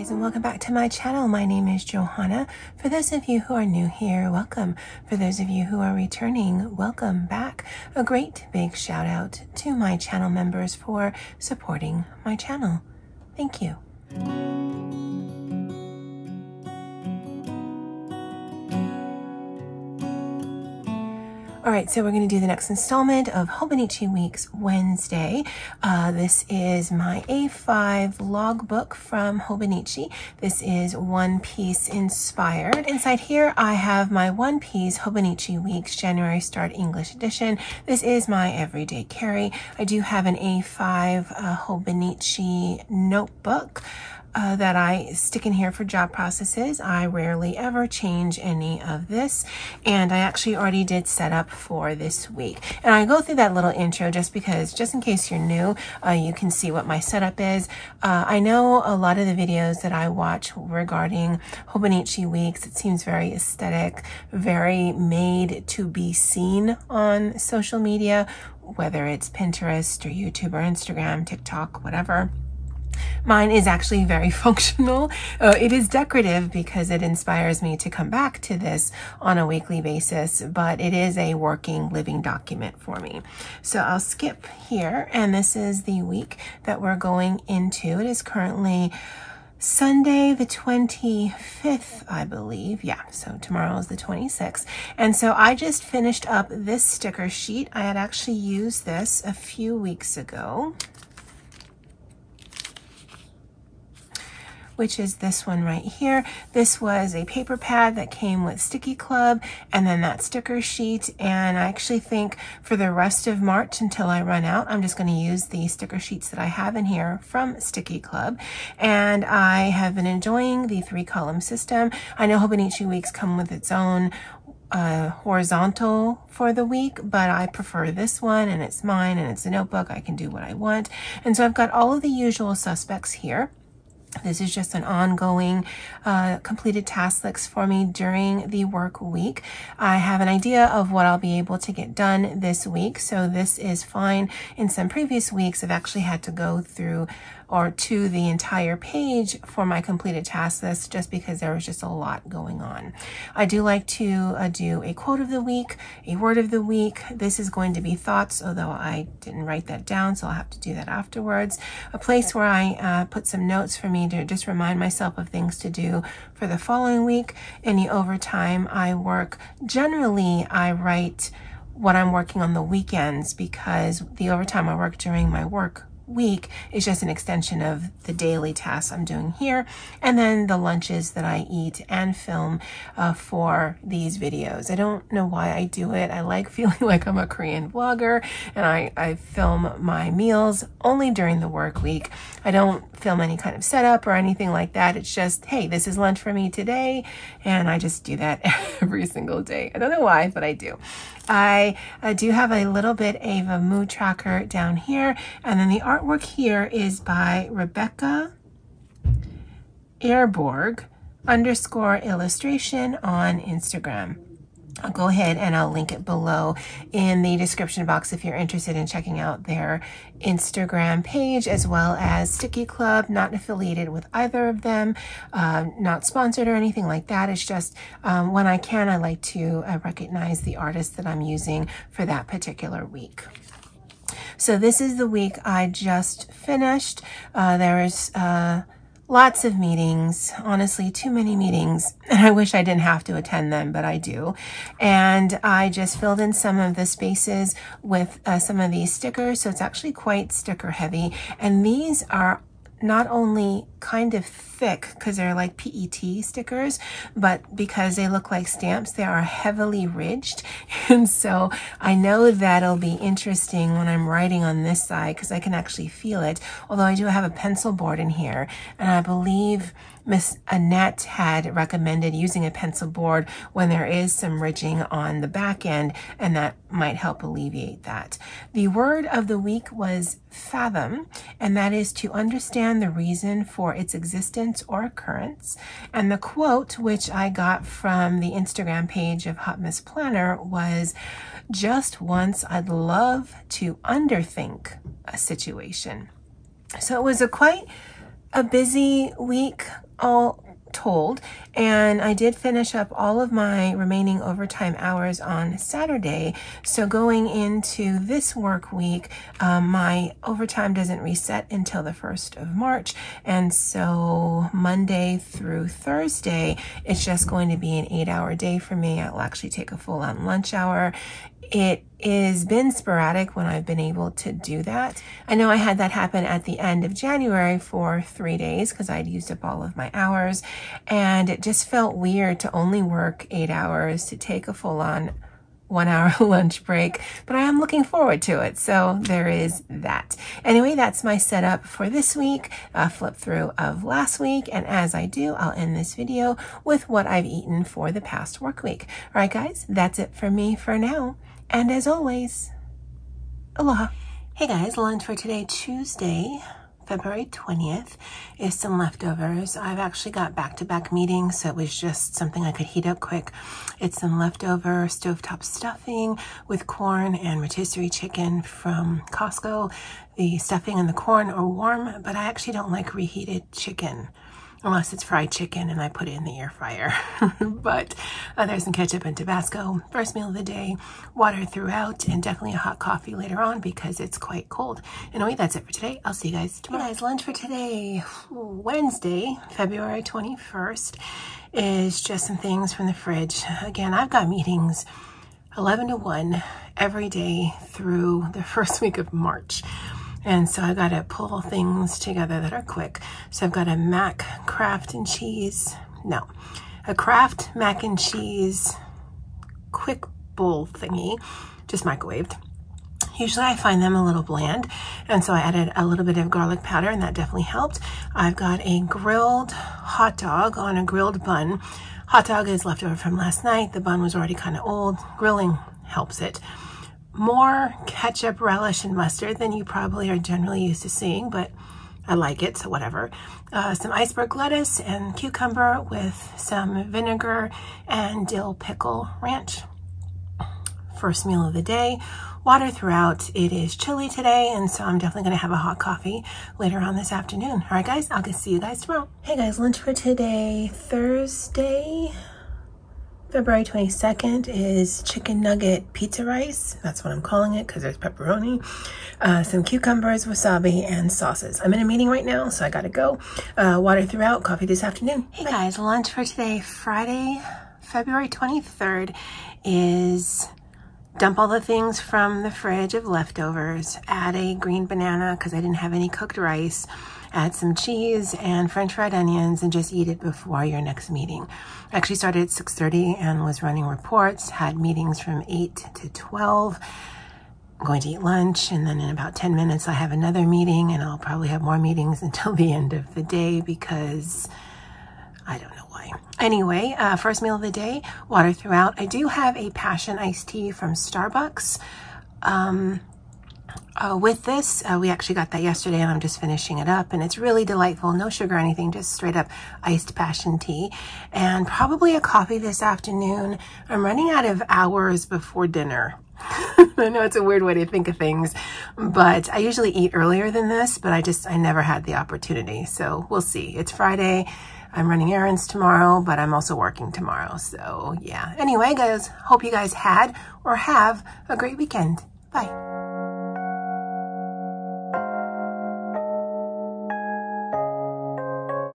guys and welcome back to my channel. My name is Johanna. For those of you who are new here, welcome. For those of you who are returning, welcome back. A great big shout out to my channel members for supporting my channel. Thank you. All right, so we're going to do the next installment of Hobonichi Weeks Wednesday. Uh, this is my A5 logbook from Hobonichi. This is One Piece inspired. Inside here, I have my One Piece Hobonichi Weeks January Start English Edition. This is my everyday carry. I do have an A5 uh, Hobonichi notebook uh, that I stick in here for job processes. I rarely ever change any of this. And I actually already did set up for this week. And I go through that little intro just because, just in case you're new, uh, you can see what my setup is. Uh, I know a lot of the videos that I watch regarding Hobonichi weeks, it seems very aesthetic, very made to be seen on social media, whether it's Pinterest or YouTube or Instagram, TikTok, whatever. Mine is actually very functional. Uh, it is decorative because it inspires me to come back to this on a weekly basis, but it is a working living document for me. So I'll skip here. And this is the week that we're going into. It is currently Sunday, the 25th, I believe. Yeah, so tomorrow is the 26th. And so I just finished up this sticker sheet. I had actually used this a few weeks ago. Which is this one right here. This was a paper pad that came with Stickii Club and then that sticker sheet. And I actually think for the rest of March until I run out, I'm just going to use the sticker sheets that I have in here from Stickii Club. And I have been enjoying the three column system. I know Hobonichi Weeks come with its own uh, horizontal for the week, but I prefer this one and it's mine and it's a notebook. I can do what I want. And so I've got all of the usual suspects here. This is just an ongoing uh, completed task list for me during the work week. I have an idea of what I'll be able to get done this week, so this is fine. In some previous weeks, I've actually had to go through or to the entire page for my completed task list just because there was just a lot going on. I do like to uh, do a quote of the week, a word of the week. This is going to be thoughts, although I didn't write that down, so I'll have to do that afterwards. A place where I uh, put some notes for me to just remind myself of things to do for the following week. Any overtime I work, generally I write what I'm working on the weekends because the overtime I work during my work week is just an extension of the daily tasks I'm doing here and then the lunches that I eat and film uh, for these videos. I don't know why I do it. I like feeling like I'm a Korean vlogger and I, I film my meals only during the work week. I don't film any kind of setup or anything like that. It's just, hey, this is lunch for me today. And I just do that every single day. I don't know why, but I do. I uh, do have a little bit of a mood tracker down here. And then the artwork here is by Rebecca Terborg underscore illustration on Instagram. I'll go ahead and I'll link it below in the description box if you're interested in checking out their Instagram page as well as Stickii Club, not affiliated with either of them, uh, not sponsored or anything like that. It's just um, when I can, I like to uh, recognize the artist that I'm using for that particular week. So this is the week I just finished. Uh, there is uh, lots of meetings, honestly, too many meetings. And I wish I didn't have to attend them, but I do. And I just filled in some of the spaces with uh, some of these stickers. So it's actually quite sticker heavy. And these are not only kind of thick because they're like PET stickers, but because they look like stamps, they are heavily ridged. And so I know that'll be interesting when I'm writing on this side because I can actually feel it. Although I do have a pencil board in here and I believe Miss Annette had recommended using a pencil board when there is some ridging on the back end, and that might help alleviate that. The word of the week was fathom, and that is to understand the reason for its existence or occurrence. And the quote, which I got from the Instagram page of Hot Miss Planner, was just once I'd love to underthink a situation. So it was a quite a busy week all told. And I did finish up all of my remaining overtime hours on Saturday. So going into this work week, um, my overtime doesn't reset until the 1st of March. And so Monday through Thursday, it's just going to be an eight hour day for me. I'll actually take a full on lunch hour it has been sporadic when I've been able to do that. I know I had that happen at the end of January for three days because I'd used up all of my hours and it just felt weird to only work eight hours to take a full on one hour lunch break, but I am looking forward to it. So there is that. Anyway, that's my setup for this week, a flip through of last week. And as I do, I'll end this video with what I've eaten for the past work week. All right, guys, that's it for me for now. And as always, aloha. Hey guys, lunch for today, Tuesday, February 20th, is some leftovers. I've actually got back-to-back -back meetings, so it was just something I could heat up quick. It's some leftover stovetop stuffing with corn and rotisserie chicken from Costco. The stuffing and the corn are warm, but I actually don't like reheated chicken unless it's fried chicken and I put it in the air fryer. but uh, there's some ketchup and Tabasco. First meal of the day, water throughout, and definitely a hot coffee later on because it's quite cold. Anyway, that's it for today. I'll see you guys tomorrow. Hey guys, lunch for today, Wednesday, February 21st, is just some things from the fridge. Again, I've got meetings 11 to 1 every day through the first week of March. And so I gotta pull things together that are quick. So I've got a mac Kraft and cheese, no, a Kraft mac and cheese quick bowl thingy, just microwaved. Usually I find them a little bland, and so I added a little bit of garlic powder, and that definitely helped. I've got a grilled hot dog on a grilled bun. Hot dog is left over from last night. The bun was already kind of old. Grilling helps it more ketchup, relish, and mustard than you probably are generally used to seeing, but I like it, so whatever. Uh, some iceberg lettuce and cucumber with some vinegar and dill pickle ranch. First meal of the day. Water throughout. It is chilly today, and so I'm definitely going to have a hot coffee later on this afternoon. All right, guys, I'll see you guys tomorrow. Hey, guys, lunch for today, Thursday. February 22nd is chicken nugget pizza rice. That's what I'm calling it because there's pepperoni, uh, some cucumbers, wasabi, and sauces. I'm in a meeting right now, so I gotta go. Uh, water throughout, coffee this afternoon. Hey Bye. guys, lunch for today, Friday, February 23rd is dump all the things from the fridge of leftovers, add a green banana because I didn't have any cooked rice, add some cheese and french fried onions and just eat it before your next meeting. I actually started at 6.30 and was running reports, had meetings from 8 to 12. I'm going to eat lunch and then in about 10 minutes I have another meeting and I'll probably have more meetings until the end of the day because I don't know Anyway, uh, first meal of the day, water throughout. I do have a passion iced tea from Starbucks. Um, uh, with this, uh, we actually got that yesterday and I'm just finishing it up and it's really delightful. No sugar or anything, just straight up iced passion tea and probably a coffee this afternoon. I'm running out of hours before dinner. I know it's a weird way to think of things, but I usually eat earlier than this, but I just, I never had the opportunity. So we'll see. It's Friday. I'm running errands tomorrow, but I'm also working tomorrow. So yeah. Anyway, guys, hope you guys had or have a great weekend. Bye.